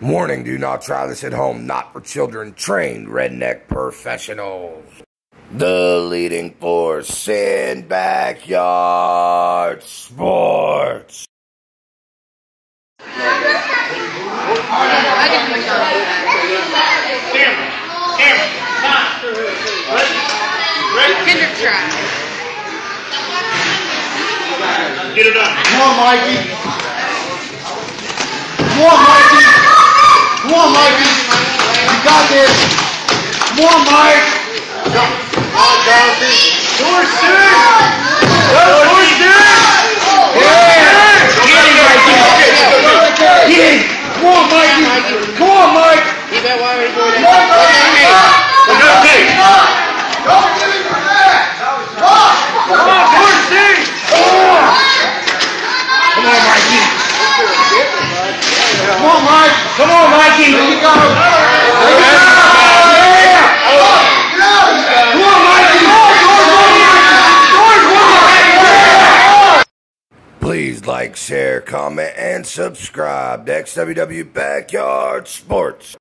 Warning, do not try this at home. Not for children. Trained redneck professionals. The leading force in backyard sports. Kinder try. Get it done. Come on, Mikey. On, Mikey. You got this. Come on, Mike. Come on, Jonathan. Doors two. Go, doors. Yeah. Get him, Mikey. Get him. Come on, Mikey. Come on, Mike. Come on, Mikey. Look up, hey. Don't give him your hat. Come on, doors two. Come on, Mikey. Come on, Mike. Come on, Mikey. There you go. There you go. Come on, Mikey. Doors one, Mikey. Doors one. Please like, share, comment, and subscribe to XWW Backyard Sports.